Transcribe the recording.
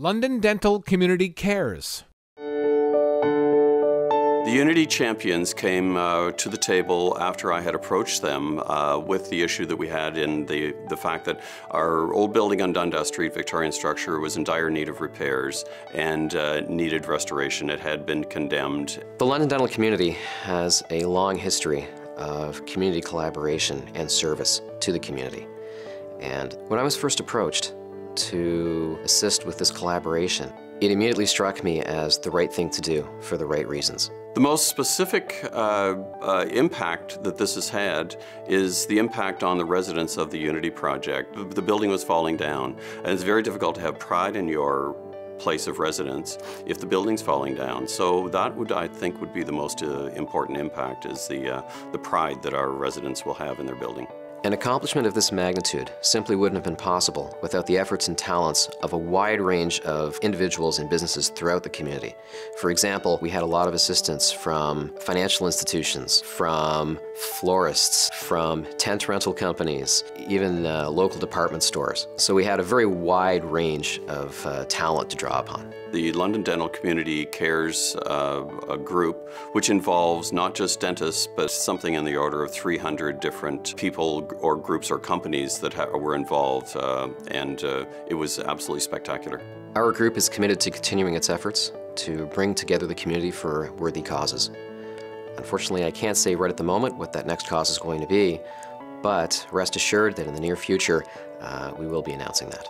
London Dental Community Cares. The Unity Champions came uh, to the table after I had approached them uh, with the issue that we had in the, the fact that our old building on Dundas Street, Victorian structure, was in dire need of repairs and uh, needed restoration. It had been condemned. The London dental community has a long history of community collaboration and service to the community. And when I was first approached to assist with this collaboration, it immediately struck me as the right thing to do for the right reasons. The most specific uh, uh, impact that this has had is the impact on the residents of the Unity project. The building was falling down, and it's very difficult to have pride in your place of residence if the building's falling down. So that would, I think, would be the most uh, important impact is the, uh, the pride that our residents will have in their building. An accomplishment of this magnitude simply wouldn't have been possible without the efforts and talents of a wide range of individuals and businesses throughout the community. For example, we had a lot of assistance from financial institutions, from florists, from tent rental companies, even uh, local department stores. So we had a very wide range of uh, talent to draw upon. The London Dental Community Cares uh, group, which involves not just dentists, but something in the order of 300 different people or groups or companies that were involved, uh, and uh, it was absolutely spectacular. Our group is committed to continuing its efforts to bring together the community for worthy causes. Unfortunately, I can't say right at the moment what that next cause is going to be, but rest assured that in the near future, uh, we will be announcing that.